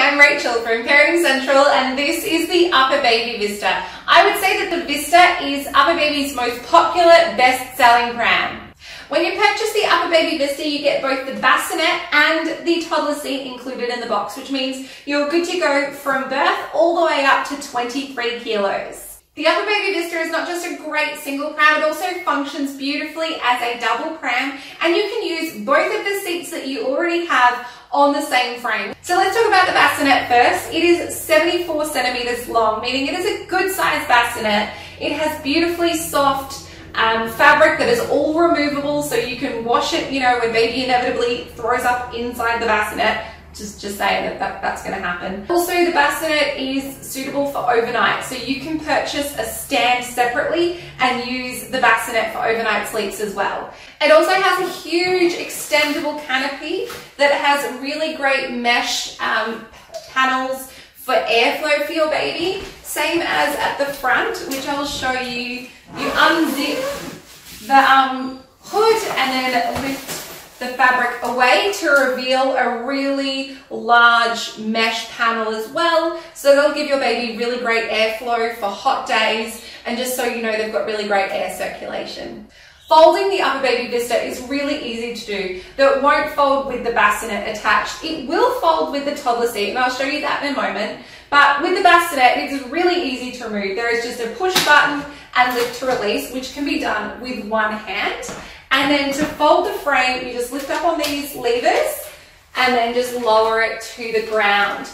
I'm Rachel from Parenting Central and this is the Uppababy Vista. I would say that the Vista is Uppababy's most popular best-selling pram. When you purchase the Uppababy Vista, you get both the bassinet and the toddler seat included in the box, which means you're good to go from birth all the way up to 23 kilos. The Uppababy Vista is not just a great single pram, it also functions beautifully as a double pram and you can use both of the seats that you already have on the same frame. So let's talk about the bassinet first. It is 74 centimeters long, meaning it is a good sized bassinet. It has beautifully soft um, fabric that is all removable so you can wash it, you know, when baby inevitably throws up inside the bassinet just, just saying that, that that's going to happen. Also, the bassinet is suitable for overnight, so you can purchase a stand separately and use the bassinet for overnight sleeps as well. It also has a huge extendable canopy that has really great mesh um, panels for airflow for your baby, same as at the front, which I'll show you. You unzip the um, hood and then lift the fabric away to reveal a really large mesh panel as well. So that'll give your baby really great airflow for hot days and just so you know they've got really great air circulation. Folding the Uppababy vista is really easy to do, though it won't fold with the bassinet attached. It will fold with the toddler seat, and I'll show you that in a moment. But with the bassinet, it is really easy to remove. There is just a push button and lift to release, which can be done with one hand. And then to fold the frame, you just lift up on these levers and then just lower it to the ground.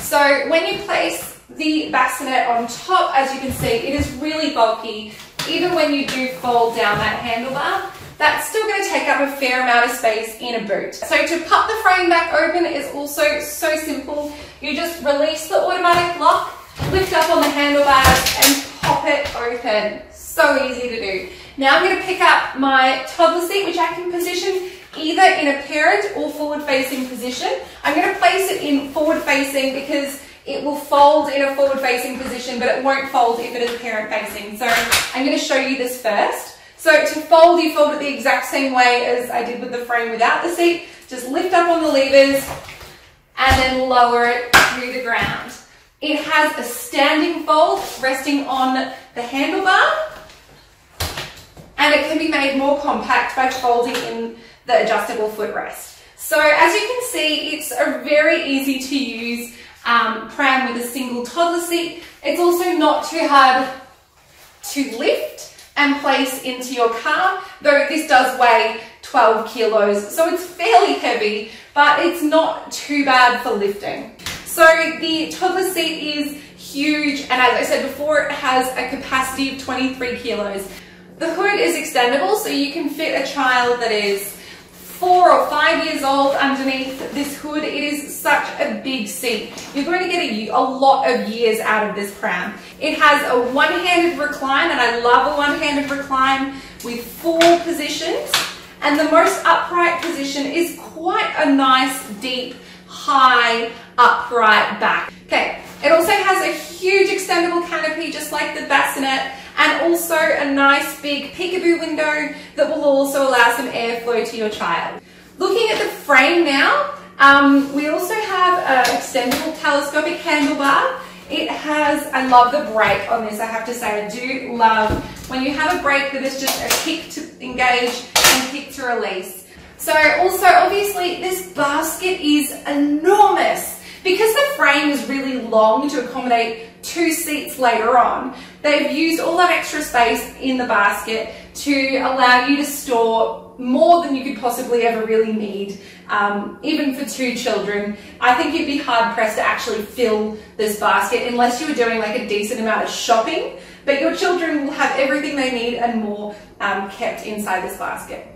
So when you place the bassinet on top, as you can see, it is really bulky. Even when you do fold down that handlebar, that's still going to take up a fair amount of space in a boot. So to pop the frame back open is also so simple. You just release the automatic lock, lift up on the handlebars and pop it open. So easy to do. Now I'm going to pick up my toddler seat, which I can position either in a parent or forward facing position. I'm going to place it in forward facing because it will fold in a forward facing position, but it won't fold if it is parent facing. So I'm going to show you this first. So to fold, you fold it the exact same way as I did with the frame without the seat. Just lift up on the levers and then lower it to the ground. It has a standing fold resting on the handlebar and it can be made more compact by folding in the adjustable footrest. So as you can see, it's a very easy to use um, pram with a single toddler seat. It's also not too hard to lift and place into your car, though this does weigh 12 kilos, so it's fairly heavy, but it's not too bad for lifting. So the toddler seat is huge, and as I said before, it has a capacity of 23 kilos. The hood is extendable, so you can fit a child that is four or five years old underneath this hood. It is such a big seat. You're going to get a, a lot of years out of this pram. It has a one-handed recline, and I love a one-handed recline with four positions. And the most upright position is quite a nice, deep, high, upright back. Okay, it also has a huge extendable canopy, just like the bassinet, and also a nice big peekaboo window that will also allow some airflow to your child. Looking at the frame now, um, we also have an extendable telescopic handlebar. It has, I love the brake on this, I have to say, I do love when you have a brake that is just a kick to engage and kick to release. So also, obviously, this basket is enormous. Because the frame is really long to accommodate two seats later on, they've used all that extra space in the basket to allow you to store more than you could possibly ever really need, um, even for two children. I think you'd be hard pressed to actually fill this basket unless you were doing like a decent amount of shopping, but your children will have everything they need and more um, kept inside this basket.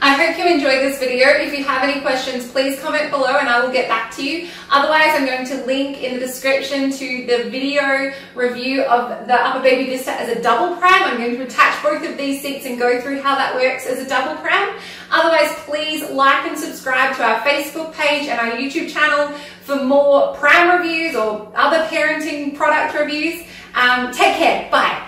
I hope you enjoyed this video. If you have any questions, please comment below and I will get back to you. Otherwise, I'm going to link in the description to the video review of the Uppababy Vista as a double pram. I'm going to attach both of these seats and go through how that works as a double pram. Otherwise, please like and subscribe to our Facebook page and our YouTube channel for more pram reviews or other parenting product reviews. Um, take care. Bye.